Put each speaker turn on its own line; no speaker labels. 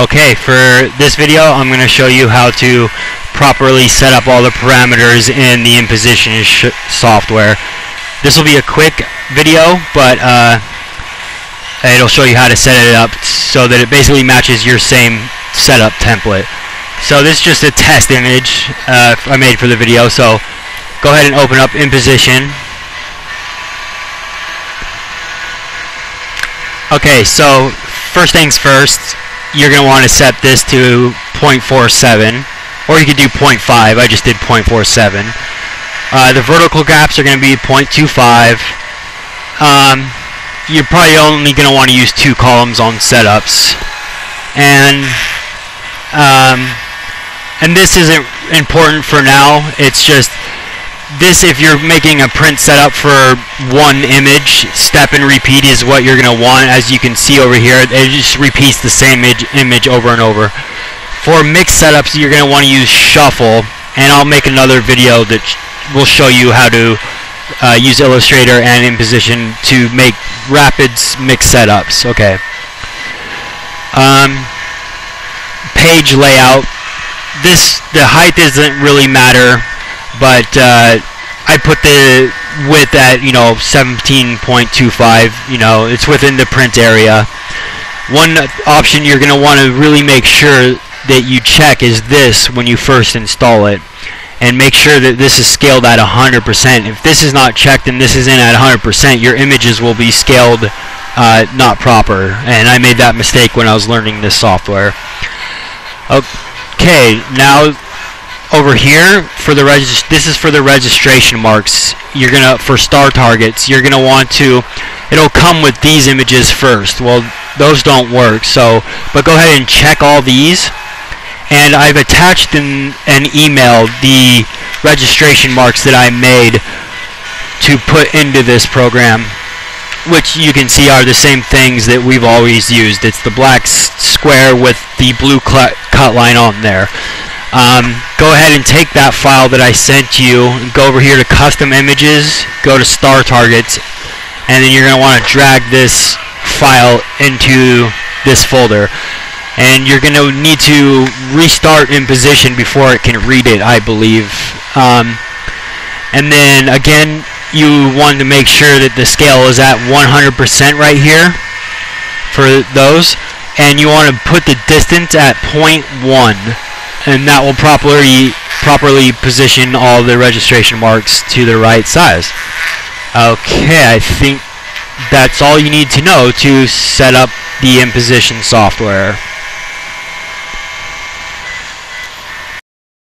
Okay, for this video I'm going to show you how to properly set up all the parameters in the Imposition software. This will be a quick video, but uh, it'll show you how to set it up so that it basically matches your same setup template. So this is just a test image uh, I made for the video, so go ahead and open up imposition. Okay, so first things first, you're going to want to set this to 0.47 or you could do 0.5 I just did 0.47 uh, the vertical gaps are going to be 0.25 um, you're probably only going to want to use two columns on setups. And um, and this isn't important for now it's just this if you're making a print setup for one image step and repeat is what you're going to want as you can see over here. It just repeats the same image, over and over. For mixed setups you're going to want to use shuffle and I'll make another video that will show you how to uh, use Illustrator and Imposition to make rapid mixed setups okay. Um, page layout. This the height doesn't really matter but uh, I put the width at you know 17.25 you know it's within the print area. One option you're going to want to really make sure that you check is this when you first install it. And make sure that this is scaled at 100% if this is not checked and this isn't at 100% your images will be scaled uh, not proper. And I made that mistake when I was learning this software. Okay now over here for the this is for the registration marks. You're gonna for star targets you're gonna want to it'll come with these images first. Well those don't work so but go ahead and check all these. And I've attached in an email the registration marks that I made to put into this program which you can see are the same things that we've always used. It's the black square with the blue cut line on there um, go ahead and take that file that I sent you. Go over here to custom images go to star targets and then you're going to want to drag this file into this folder. And you're going to need to restart Imposition before it can read it I believe. Um, and then again you want to make sure that the scale is at 100% right here for those. And you want to put the distance at 0.1 and that will properly properly position all the registration marks to the right size. Okay, I think that's all you need to know to set up the imposition software.